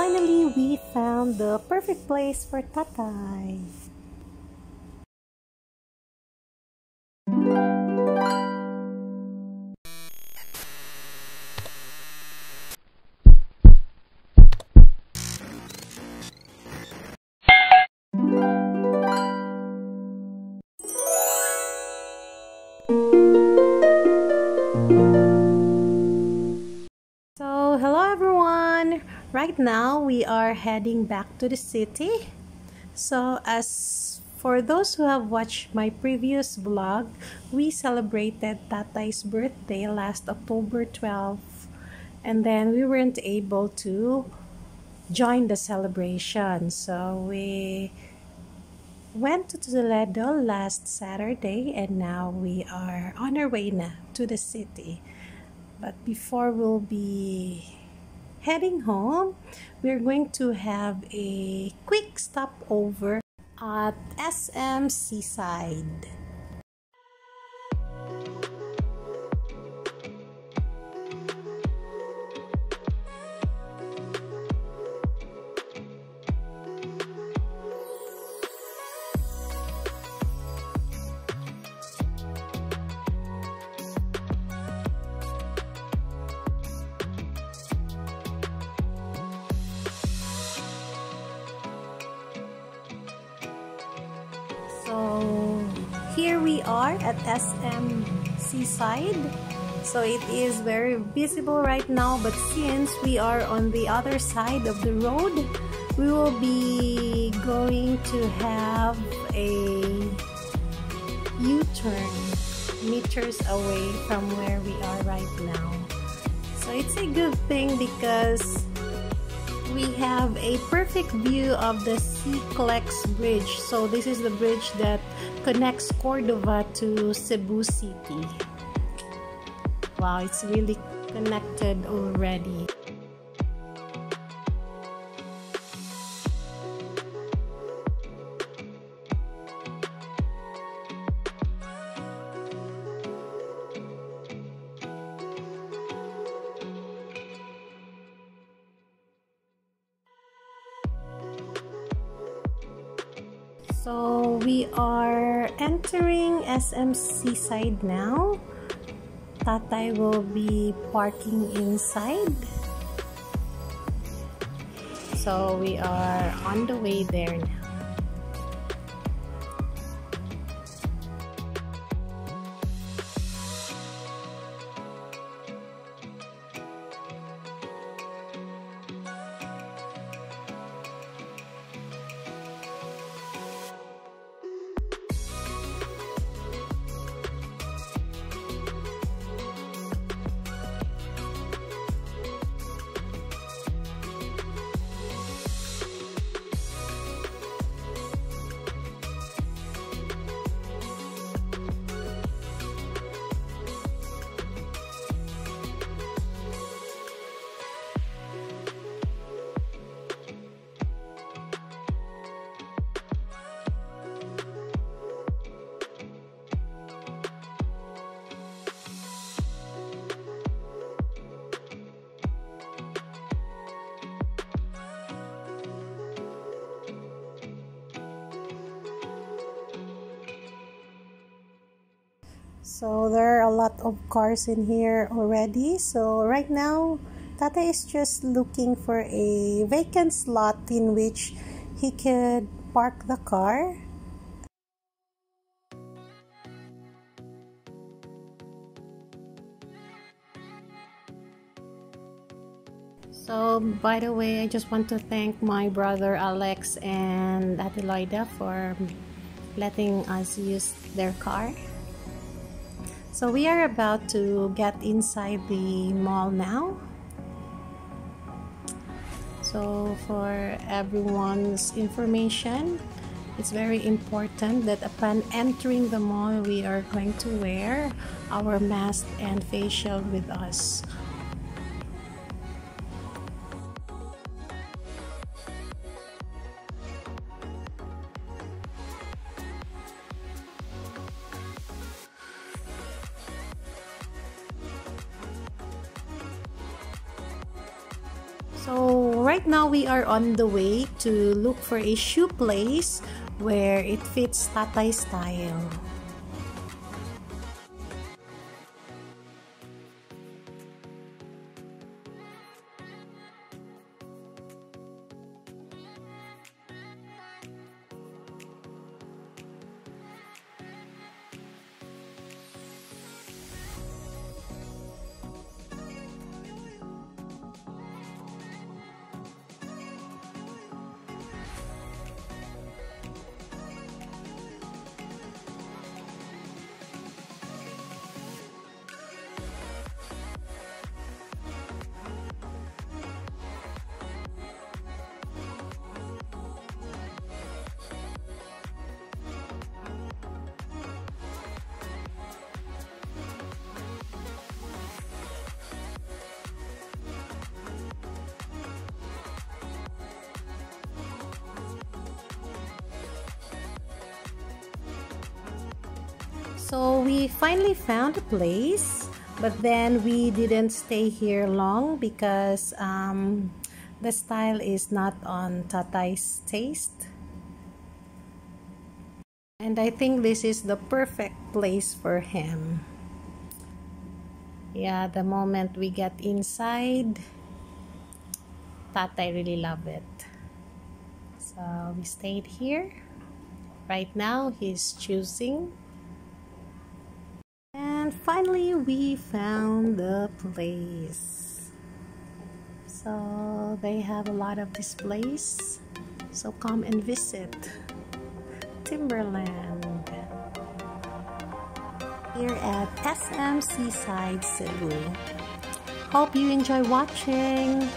finally we found the perfect place for Tatay. Right now, we are heading back to the city. So, as for those who have watched my previous vlog, we celebrated Tatay's birthday last October 12 and then we weren't able to join the celebration. So, we went to Toledo last Saturday and now we are on our way now to the city. But before we'll be heading home, we're going to have a quick stopover at SM Seaside. Here we are at SM Seaside. So it is very visible right now, but since we are on the other side of the road, we will be going to have a U-turn meters away from where we are right now. So it's a good thing because we have a perfect view of the CCLEX Bridge. So this is the bridge that connects Cordova to Cebu City. Wow, it's really connected already. So we are entering SM Seaside now. Tatay will be parking inside. So we are on the way there now. So there are a lot of cars in here already. So right now, Tatay is just looking for a vacant slot in which he could park the car. So, by the way, I just want to thank my brother Alex and Ate Loida for letting us use their car. So we are about to get inside the mall now. So for everyone's information, it's very important that upon entering the mall, we are going to wear our mask and face shield with us. So right now we are on the way to look for a shoe place where it fits Tatay style. So we finally found a place, but then we didn't stay here long because um, the style is not on Tatay's taste. And I think this is the perfect place for him. Yeah, the moment we get inside, Tatay really love it. So we stayed here. Right now, he's choosing finally we found the place. So they have a lot of displays. So come and visit Timberland. Here at SM Seaside Cebu. Hope you enjoy watching